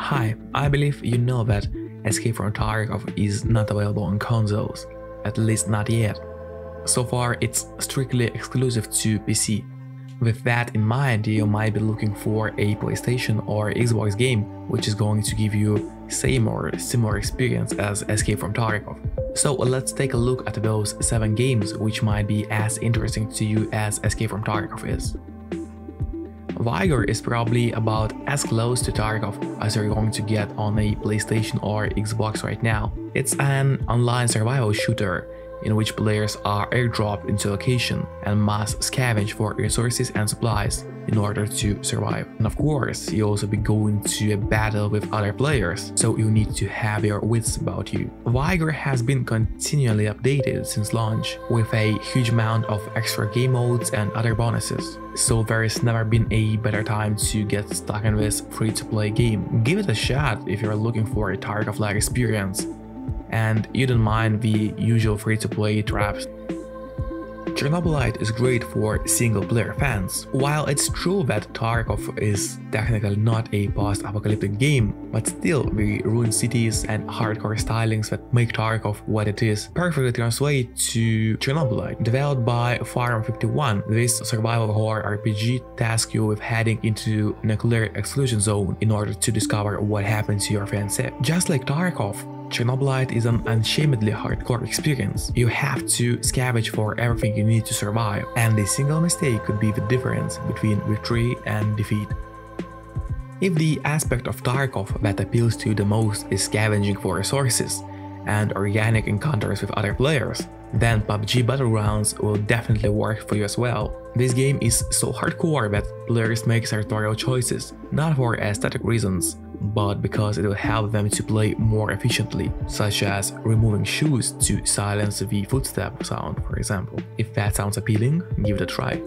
Hi, I believe you know that Escape from Tarkov is not available on consoles, at least not yet. So far, it's strictly exclusive to PC. With that in mind, you might be looking for a PlayStation or Xbox game which is going to give you same or similar experience as Escape from Tarkov. So let's take a look at those 7 games which might be as interesting to you as Escape from Tarkov is. Vigor is probably about as close to Tarkov as you're going to get on a PlayStation or Xbox right now. It's an online survival shooter in which players are airdropped into location and must scavenge for resources and supplies in order to survive. And of course, you also be going to a battle with other players, so you need to have your wits about you. Vigor has been continually updated since launch, with a huge amount of extra game modes and other bonuses. So there has never been a better time to get stuck in this free-to-play game. Give it a shot if you're looking for a Tarkov-like experience, and you don't mind the usual free-to-play traps. Chernobylite is great for single-player fans. While it's true that Tarkov is technically not a post-apocalyptic game, but still the ruined cities and hardcore stylings that make Tarkov what it is perfectly translate to Chernobylite. Developed by Farm 51, this survival horror RPG tasks you with heading into nuclear exclusion zone in order to discover what happened to your fiancé. Just like Tarkov, Chernobylite is an unashamedly hardcore experience. You have to scavenge for everything you need to survive, and a single mistake could be the difference between victory and defeat. If the aspect of Tarkov that appeals to you the most is scavenging for resources and organic encounters with other players, then PUBG Battlegrounds will definitely work for you as well. This game is so hardcore that players make sartorial choices, not for aesthetic reasons, but because it will help them to play more efficiently, such as removing shoes to silence the footstep sound, for example. If that sounds appealing, give it a try.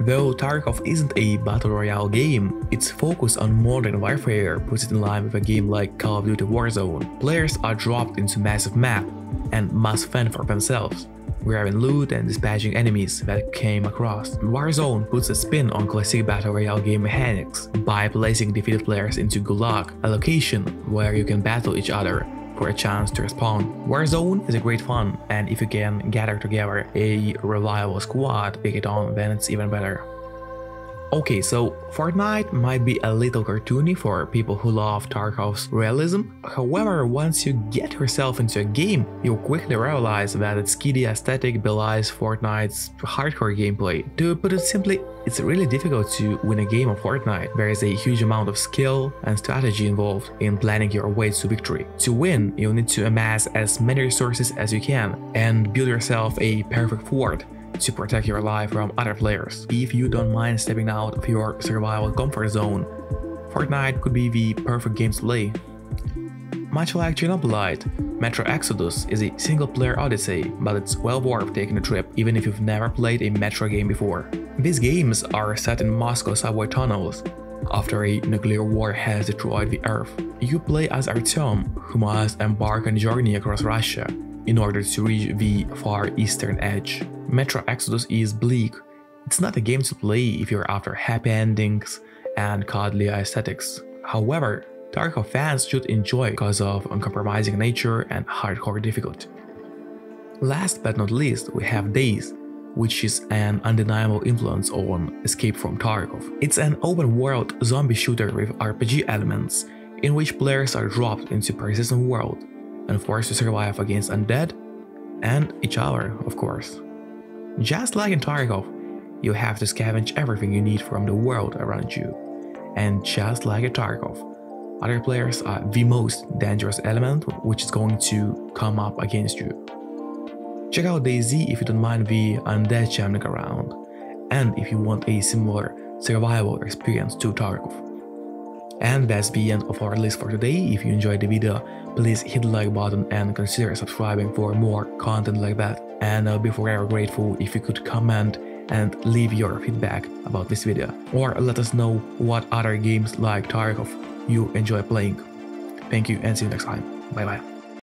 Though Tarkov isn't a battle royale game, its focus on modern warfare puts it in line with a game like Call of Duty Warzone. Players are dropped into massive map and must fend for themselves grabbing loot and dispatching enemies that came across. Warzone puts a spin on classic battle royale game mechanics by placing defeated players into Gulag, a location where you can battle each other for a chance to respawn. Warzone is a great fun, and if you can gather together a reliable squad, pick it on, then it's even better. Okay, so Fortnite might be a little cartoony for people who love Tarkov's realism. However, once you get yourself into a game, you'll quickly realize that its kiddie aesthetic belies Fortnite's hardcore gameplay. To put it simply, it's really difficult to win a game of Fortnite. There is a huge amount of skill and strategy involved in planning your way to victory. To win, you'll need to amass as many resources as you can and build yourself a perfect fort to protect your life from other players. If you don't mind stepping out of your survival comfort zone, Fortnite could be the perfect game to play. Much like Chernobylite, Metro Exodus is a single-player odyssey, but it's well worth taking a trip even if you've never played a Metro game before. These games are set in Moscow subway tunnels, after a nuclear war has destroyed the Earth. You play as Artyom, who must embark on a journey across Russia in order to reach the far eastern edge. Metro Exodus is bleak. It's not a game to play if you're after happy endings and cuddly aesthetics. However, Tarkov fans should enjoy because of uncompromising nature and hardcore difficulty. Last but not least, we have DayZ, which is an undeniable influence on Escape from Tarkov. It's an open-world zombie shooter with RPG elements, in which players are dropped into persistent world and forced to survive against undead and each other, of course. Just like in Tarkov, you have to scavenge everything you need from the world around you. And just like in Tarkov, other players are the most dangerous element which is going to come up against you. Check out DayZ if you don't mind the undead jumping around, and if you want a similar survival experience to Tarkov. And that's the end of our list for today. If you enjoyed the video, please hit the like button and consider subscribing for more content like that. And uh, I'll be forever grateful if you could comment and leave your feedback about this video. Or let us know what other games like Tarkov you enjoy playing. Thank you and see you next time. Bye bye.